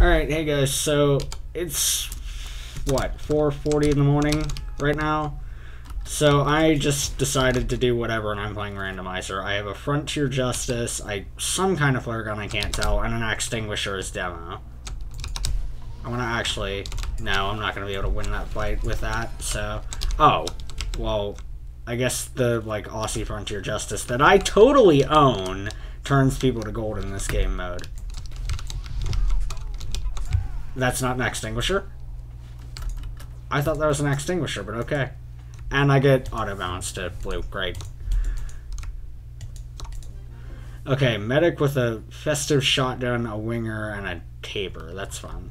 Alright, hey guys, so it's what, 4.40 in the morning right now? So I just decided to do whatever and I'm playing randomizer. I have a Frontier Justice, I some kind of flare gun I can't tell, and an extinguisher as demo. I wanna actually no, I'm not gonna be able to win that fight with that, so oh, well I guess the like Aussie Frontier Justice that I totally own turns people to gold in this game mode. That's not an extinguisher? I thought that was an extinguisher, but okay. And I get auto balance to blue. Great. Okay, medic with a festive shotgun, a winger, and a tabor. That's fun.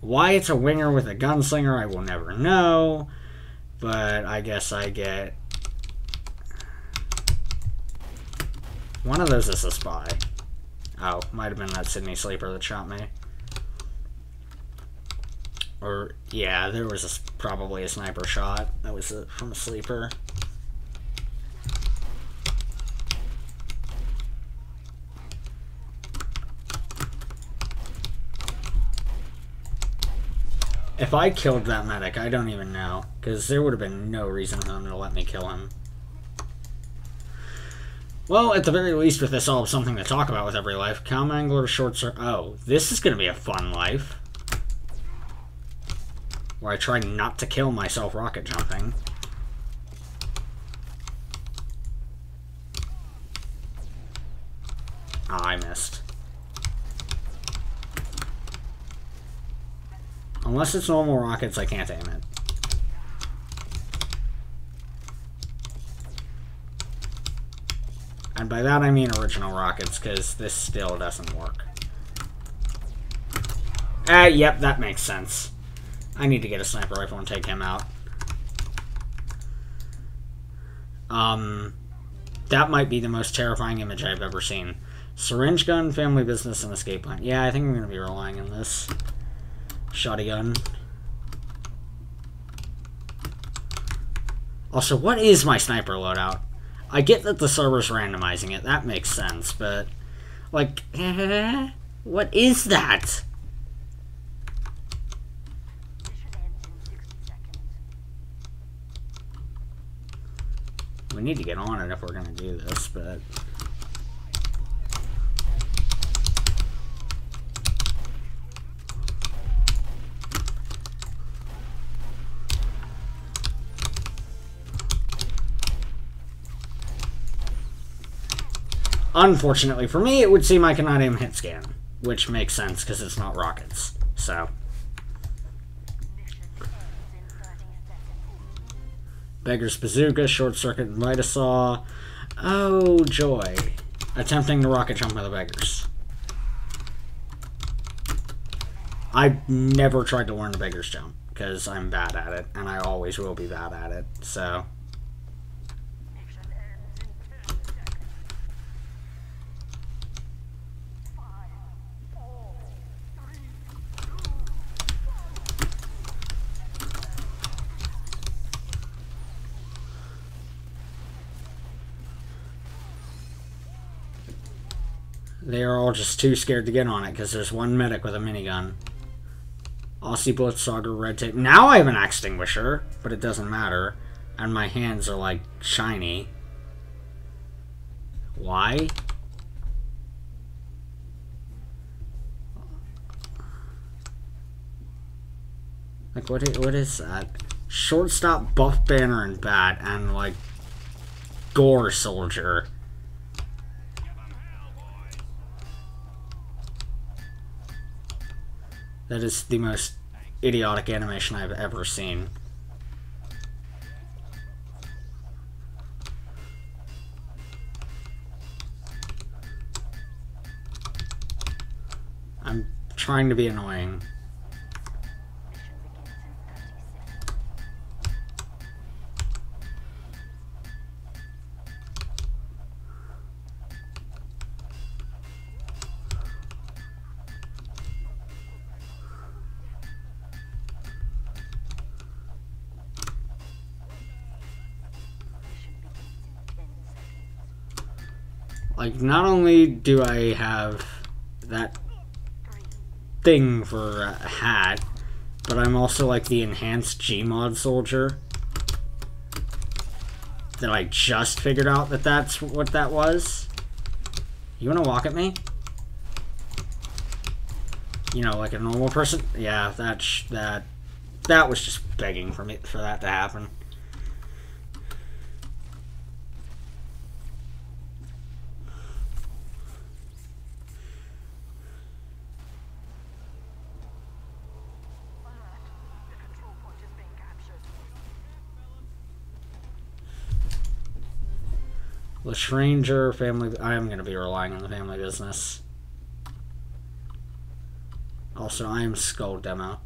Why it's a winger with a gunslinger, I will never know. But I guess I get... One of those is a spy. Oh, might have been that Sydney Sleeper that shot me. Or, yeah, there was a, probably a sniper shot. That was a, from a sleeper. If I killed that medic, I don't even know. Because there would have been no reason for them to let me kill him. Well, at the very least, with this, I'll have something to talk about with every life. Cow Mangler, short circuit. Oh, this is going to be a fun life where I try not to kill myself rocket jumping. Oh, I missed. Unless it's normal rockets, I can't aim it. And by that I mean original rockets, because this still doesn't work. Ah, uh, yep, that makes sense. I need to get a sniper rifle and take him out. Um, that might be the most terrifying image I've ever seen. Syringe gun, family business, and escape plan. Yeah, I think I'm going to be relying on this. Shotty gun. Also, what is my sniper loadout? I get that the server's randomizing it. That makes sense, but... Like, what is that? We need to get on it if we're going to do this, but... Unfortunately for me, it would seem I cannot aim hit scan, which makes sense because it's not rockets. So... Beggar's Bazooka, Short Circuit Vita-Saw. Oh, joy. Attempting the rocket jump by the beggars. I've never tried to learn the beggar's jump because I'm bad at it, and I always will be bad at it, so... They are all just too scared to get on it because there's one medic with a minigun. Aussie Blutsauger Red Tape. Now I have an extinguisher, but it doesn't matter. And my hands are like shiny. Why? Like what? Is, what is that? Shortstop, buff banner, and bat, and like gore soldier. That is the most idiotic animation I've ever seen. I'm trying to be annoying. Like, not only do I have that thing for a hat, but I'm also like the enhanced Gmod soldier. That I just figured out that that's what that was. You wanna walk at me? You know, like a normal person? Yeah, that, that, that was just begging for me, for that to happen. The stranger family. I am going to be relying on the family business. Also, I am Skull Demo.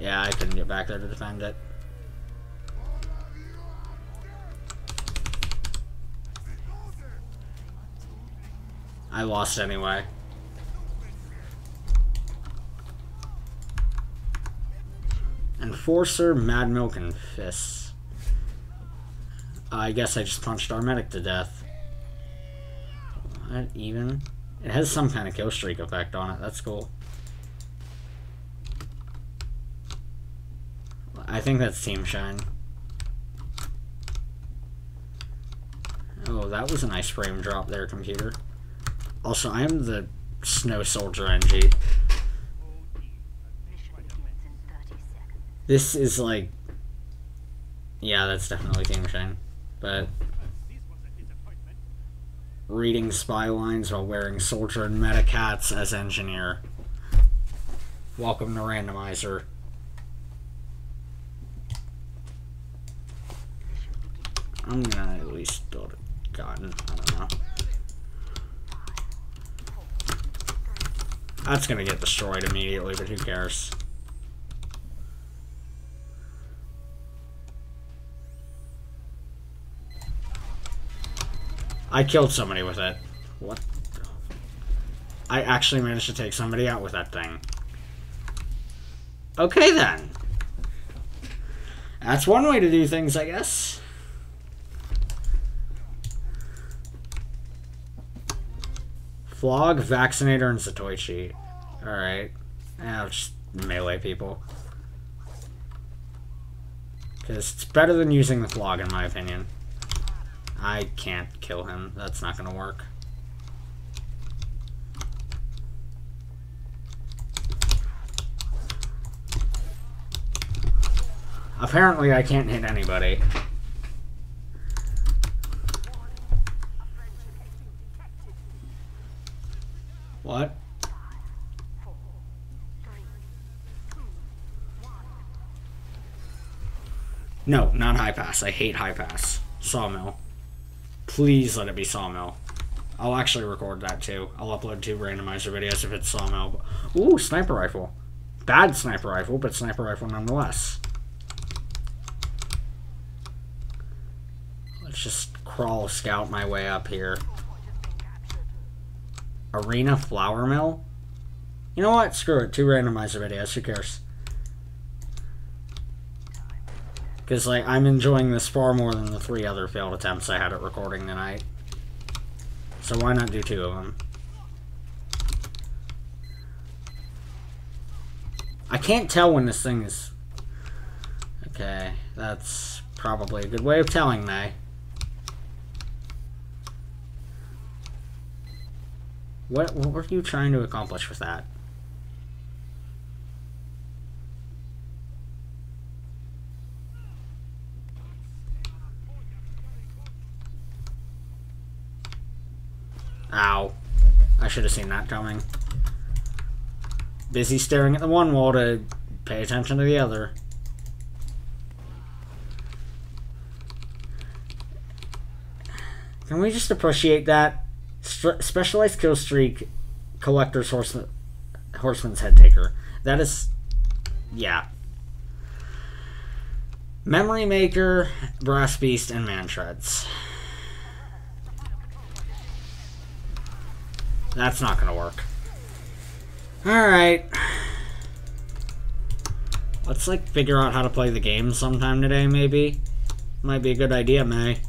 Yeah, I couldn't get back there to defend it. I lost anyway. Enforcer, Mad Milk, and Fists. I guess I just punched our medic to death. Not even. It has some kind of kill streak effect on it. That's cool. I think that's Team Shine. Oh, that was a nice frame drop there, computer. Also, I am the Snow Soldier NG. This is like... Yeah, that's definitely Team Shine. But... Reading spy lines while wearing soldier and medic hats as engineer. Welcome to Randomizer. I'm gonna at least build a gun. I don't know. That's gonna get destroyed immediately, but who cares? I killed somebody with it. What? I actually managed to take somebody out with that thing. Okay then. That's one way to do things, I guess. Flog, Vaccinator, and Zatoichi. Alright. I'll just melee people. Because it's better than using the Flog, in my opinion. I can't kill him. That's not going to work. Apparently I can't hit anybody. What? No, not high pass. I hate high pass. Sawmill. Please let it be Sawmill. I'll actually record that too. I'll upload two randomizer videos if it's Sawmill. Ooh, sniper rifle. Bad sniper rifle, but sniper rifle nonetheless. Let's just crawl scout my way up here. Arena flour mill? You know what? Screw it. Two randomizer videos. Who cares? Because, like, I'm enjoying this far more than the three other failed attempts I had at recording tonight. So why not do two of them? I can't tell when this thing is... Okay, that's probably a good way of telling me. What, what were you trying to accomplish with that? Ow. I should have seen that coming. Busy staring at the one wall to pay attention to the other. Can we just appreciate that? Specialized kill streak, collector's horseman, horseman's head taker. That is, yeah. Memory Maker, Brass Beast, and Man That's not gonna work. Alright. Let's like figure out how to play the game sometime today, maybe. Might be a good idea, May.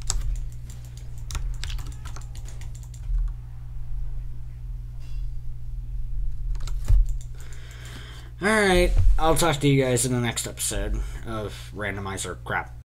Alright, I'll talk to you guys in the next episode of Randomizer Crap.